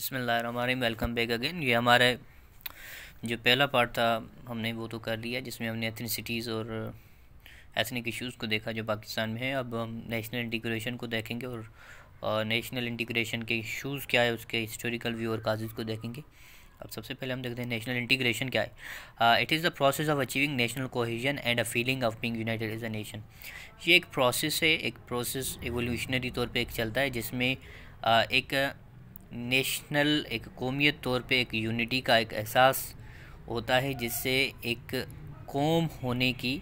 बसमीम welcome back again ये हमारा जो पहला पार्ट था हमने वो तो कर लिया जिसमें हमने एथनिसिटीज़ और एथनिक इश्यूज़ को देखा जो पाकिस्तान में है। अब हम नेशनल इंटीग्रेशन को देखेंगे और नेशनल इंटीग्रेशन के इश्यूज़ क्या है उसके हिस्टोरिकल व्यू और काजेज़ को देखेंगे। अब सबसे पहले हम देखते हैं नेशनल इंटीग्रेशन क्या है। It is the process of achieving national cohesion and a feeling of being united as a nation ये एक प्रोसेस है एक प्रोसेस एवोल्यूशनरी तौर पे एक चलता है जिसमें uh, एक नेशनल एक कौमियत तौर पे एक यूनिटी का एक एहसास होता है, जिससे एक कौम होने की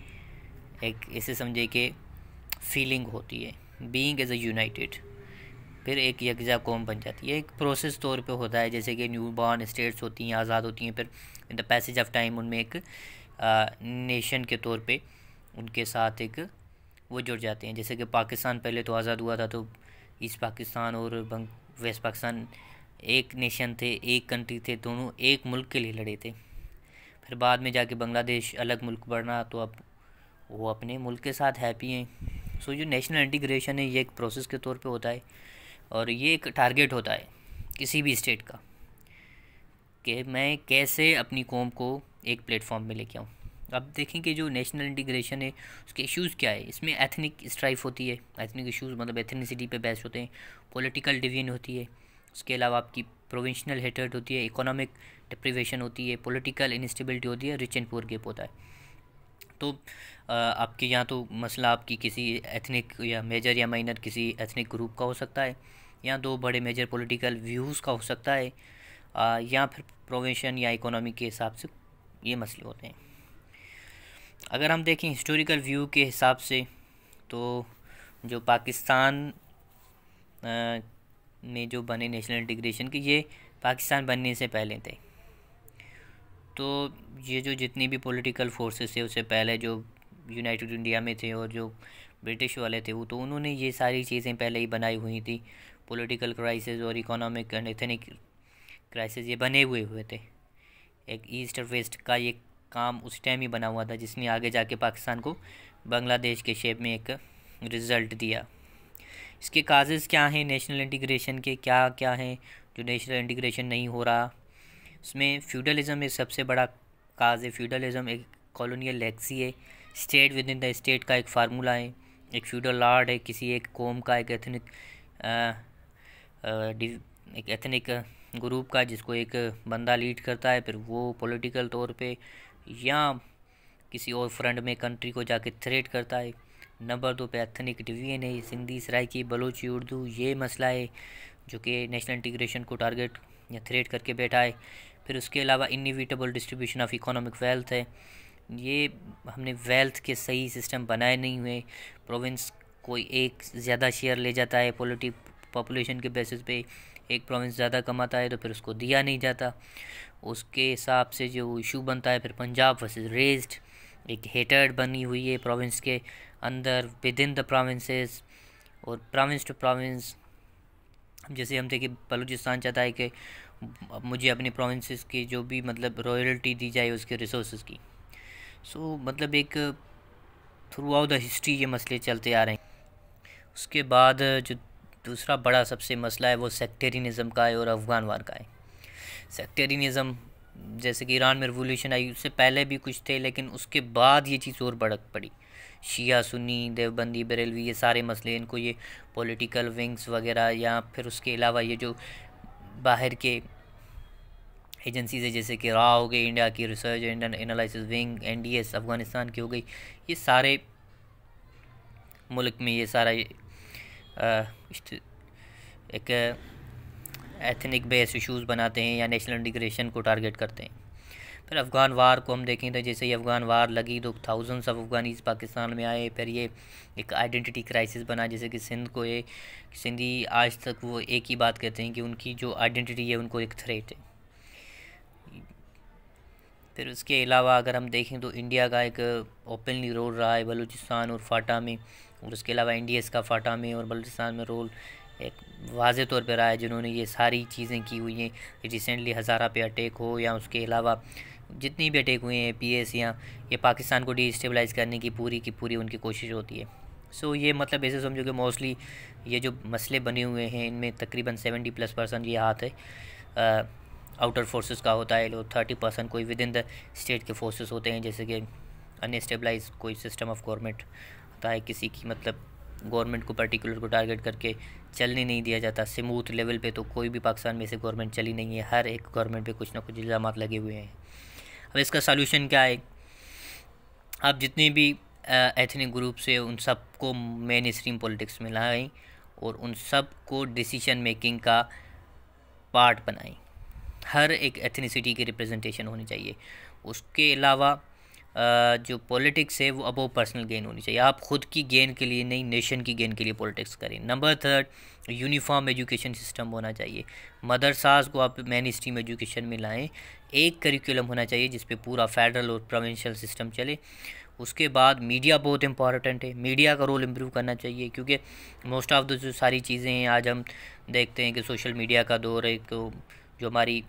एक ऐसे समझे कि फीलिंग होती है। बीइंग एज अ यूनाइटेड फिर एक यकजा कौम बन जाती है। एक प्रोसेस तौर पे होता है, जैसे कि न्यू बॉर्न स्टेट्स होती हैं, आज़ाद होती हैं, फिर in the passage of time उनमें एक नेशन के तौर पे उनके साथ एक वो जुड़ जाते हैं। जैसे कि पाकिस्तान पहले तो आज़ाद हुआ था तो ईस्ट पाकिस्तान और वेस्ट पाकिस्तान एक नेशन थे, एक कंट्री थे, दोनों एक मुल्क के लिए लड़े थे। फिर बाद में जाके बांग्लादेश अलग मुल्क बढ़ना तो अब वो अपने मुल्क के साथ हैप्पी हैं। सो जो नेशनल इंटीग्रेशन है, ये एक प्रोसेस के तौर पे होता है और ये एक टारगेट होता है किसी भी स्टेट का कि मैं कैसे अपनी कौम को एक प्लेटफॉर्म में लेके आऊँ। अब देखें कि जो नेशनल इंटीग्रेशन है, उसके इश्यूज़ क्या है? इसमें एथनिक स्ट्राइफ होती है। एथनिक इश्यूज़ मतलब एथनिसिटी पे बेस्ड होते हैं। पॉलिटिकल डिवीज़न होती है। उसके अलावा आपकी प्रोविंशनल हेटर्ड होती है इकोनॉमिक डिप्रीवेशन होती है पॉलिटिकल इनस्टेबिलिटी होती है रिच एंड पुअर गेप होता है। तो आपके यहाँ तो मसला आपकी किसी एथनिक या मेजर या माइनर किसी एथनिक ग्रुप का हो सकता है। या दो बड़े मेजर पॉलिटिकल व्यूज़ का हो सकता है। या फिर प्रोवेंशन या इकोनॉमी के हिसाब से ये मसले होते हैं। अगर हम देखें हिस्टोरिकल व्यू के हिसाब से तो जो पाकिस्तान में जो बने नेशनल इंटीग्रेशन के, ये पाकिस्तान बनने से पहले थे। तो ये जो जितनी भी पॉलिटिकल फोर्सेस थे, उससे पहले जो यूनाइटेड इंडिया में थे और जो ब्रिटिश वाले थे, वो तो उन्होंने ये सारी चीज़ें पहले ही बनाई हुई थी। पॉलिटिकल क्राइसिस और इकोनॉमिक एंड एथनिक क्राइसिस ये बने हुए हुए थे। एक ईस्ट और वेस्ट का ये काम उस टाइम ही बना हुआ था जिसने आगे जाके पाकिस्तान को बांग्लादेश के शेप में एक रिज़ल्ट दिया। इसके काजेज़ क्या हैं? नेशनल इंटीग्रेशन के क्या क्या हैं? जो नेशनल इंटीग्रेशन नहीं हो रहा, उसमें फ्यूडलिज़म एक सबसे बड़ा काज है। फ्यूडलिज़म एक कॉलोनियल लेक्सी है। State with in the state का एक फार्मूला है। एक फ्यूडल लॉर्ड है, किसी एक कौम का, एक एथनिक एक एथनिक ग्रुप का, जिसको एक बंदा लीड करता है। फिर वो पॉलिटिकल तौर पे या किसी और फ्रंट में कंट्री को जाके थ्रेट करता है। नंबर दो पे एथनिक डिवीज़न है, सिंधी सराइकी बलोची, उर्दू, ये मसला है जो कि नेशनल इंटीग्रेशन को टारगेट या थ्रेट करके बैठा है। फिर उसके अलावा inevitable distribution of economic wealth है। ये हमने वेल्थ के सही सिस्टम बनाए नहीं हुए। प्रोविंस कोई एक ज़्यादा शेयर ले जाता है पॉलिटिक पॉपुलेशन के बेसिस पे एक प्रोविंस ज़्यादा कमाता है तो फिर उसको दिया नहीं जाता। उसके हिसाब से जो इशू बनता है फिर पंजाब वर्सेस रेज्ड एक हेटर्ड बनी हुई है प्रोविंस के अंदर विद इन द प्रोविंसेस और प्रोविंस टू प्रोविंस जैसे हम देखिए बलूचिस्तान चाहता है कि मुझे अपनी प्रोविंसेस की जो भी मतलब रॉयल्टी दी जाए उसके रिसोर्स की। सो so, मतलब एक थ्रू आउट द हिस्ट्री ये मसले चलते आ रहे हैं। उसके बाद जो दूसरा बड़ा सबसे मसला है वो सेक्टेरियनिज़म का है और अफ़गान वार का है। सेक्टेरियनिज़म जैसे कि ईरान में रिवोल्यूशन आई, उससे पहले भी कुछ थे, लेकिन उसके बाद ये चीज़ और बढ़क पड़ी। शिया, सुन्नी, देवबंदी, बरेलवी, ये सारे मसले, इनको ये पॉलिटिकल विंग्स वगैरह, या फिर उसके अलावा ये जो बाहर के एजेंसीज है, जैसे कि रा हो गई इंडिया की research Indian analysis wing N D S Afghanistan की हो गई, ये सारे मुल्क में ये सारा एक एथनिक बेस इशूज़ बनाते हैं या नेशनल इंटीग्रेशन को टारगेट करते हैं। फिर अफ़गान वार को हम देखें तो जैसे ही अफ़गान वार लगी तो थाउजेंड्स ऑफ़ अफ़गानीज पाकिस्तान में आए, फिर ये एक आइडेंटिटी क्राइसिस बना, जैसे कि सिंध को ये सिंधी आज तक वो एक ही बात कहते हैं कि उनकी जो आइडेंटिटी है उनको एक थ्रेट है। फिर उसके अलावा अगर हम देखें तो इंडिया का एक ओपनली रोल रहा है बलूचिस्तान और फाटा में। और उसके अलावा इंडिया का फाटा में और बलूचिस्तान में रोल एक वाज तौर पर रहा है जिन्होंने ये सारी चीज़ें की हुई हैं। रिसेंटली हज़ारा पे अटैक हो या उसके अलावा जितनी भी अटैक हुए हैं पी एस या ये पाकिस्तान को डिस्टेबलाइज़ करने की पूरी की पूरी उनकी कोशिश होती है। सो so, ये मतलब ऐसे समझो कि मोस्टली ये जो मसले बने हुए हैं इनमें तकरीबन सेवेंटी प्लस परसेंट ये हाथ है। आउटर फोर्सेस का होता है और थर्टी परसेंट कोई विद इन द स्टेट के फोर्सेस होते हैं जैसे कि अनस्टेबलाइज कोई सिस्टम ऑफ़ गवर्नमेंट होता है किसी की मतलब गवर्नमेंट को पर्टिकुलर को टारगेट करके चलने नहीं दिया जाता। स्मूथ लेवल पे तो कोई भी पाकिस्तान में से गवर्नमेंट चली नहीं है। हर एक गवर्नमेंट पे कुछ ना कुछ इल्ज़ाम लगे हुए हैं। अब इसका सॉल्यूशन क्या है? आप जितने भी एथनिक ग्रुप से उन सबको मेन स्ट्रीम पॉलिटिक्स में लाएँ और उन सबको डिसीज़न मेकिंग का पार्ट बनाएँ। हर एक एथनिसिटी की रिप्रेजेंटेशन होनी चाहिए। उसके अलावा जो पॉलिटिक्स है, वो अब पर्सनल गेन होनी चाहिए। आप खुद की गेन के लिए नहीं नेशन की गेन के लिए पॉलिटिक्स करें। Number third uniform education system होना चाहिए। मदरसाज को आप मैन स्ट्रीम एजुकेशन में लाएँ। एक करिकुलम होना चाहिए जिस पे पूरा फेडरल और प्रोविंशियल सिस्टम चले। उसके बाद मीडिया बहुत इंपॉर्टेंट है। मीडिया का रोल इम्प्रूव करना चाहिए, क्योंकि मोस्ट ऑफ़ द जो सारी चीज़ें हैं, आज हम देखते हैं कि सोशल मीडिया का दौर है तो जो हमारी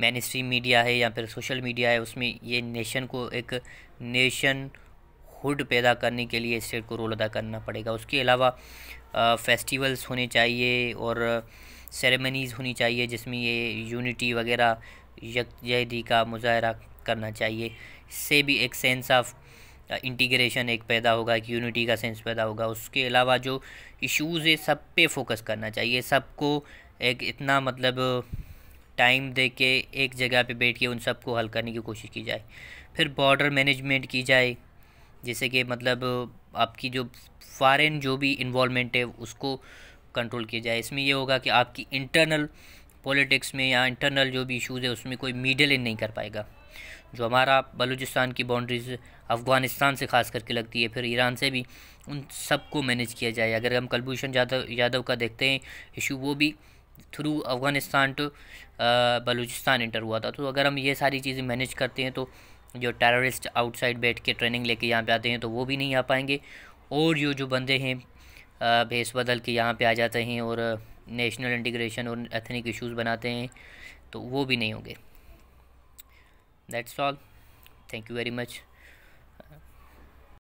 मैन स्ट्रीम मीडिया है या फिर सोशल मीडिया है, उसमें ये नेशन को एक नेशन हुड पैदा करने के लिए स्टेट को रोल अदा करना पड़ेगा। उसके अलावा फेस्टिवल्स होने चाहिए और सेरेमनीज़ होनी चाहिए जिसमें ये यूनिटी वगैरह यकजहदी का मुजाहरा करना चाहिए। इससे भी एक सेंस ऑफ़ इंटीग्रेशन एक पैदा होगा, एक यूनिटी का सेंस पैदा होगा। उसके अलावा जो इश्यूज़ है, सब पे फोकस करना चाहिए। सबको एक इतना मतलब टाइम दे के एक जगह पे बैठ के उन सबको हल करने की कोशिश की जाए। फिर बॉर्डर मैनेजमेंट की जाए, जैसे कि मतलब आपकी जो फॉरेन जो भी इन्वॉलमेंट है, उसको कंट्रोल किया जाए। इसमें यह होगा कि आपकी इंटरनल पॉलिटिक्स में या इंटरनल जो भी इश्यूज़ है, उसमें कोई मीडल इन नहीं कर पाएगा। जो हमारा बलूचिस्तान की बाउंड्रीज अफ़गानिस्तान से ख़ास करके लगती है, फिर ईरान से भी, उन सबको मैनेज किया जाए। अगर हम कलभूषण यादव यादव का देखते हैं इशू वो भी through Afghanistan to Balochistan enter हुआ था। तो अगर हम ये सारी चीज़ें मैनेज करते हैं तो जो टेररिस्ट आउटसाइड बैठ के ट्रेनिंग लेके यहाँ पे आते हैं तो वो भी नहीं आ पाएँगे। और जो जो बंदे हैं भेस बदल के यहाँ पे आ जाते हैं और नेशनल इंटीग्रेशन और एथनिक इश्यूज़ बनाते हैं तो वो भी नहीं होंगे। That's all thank you very much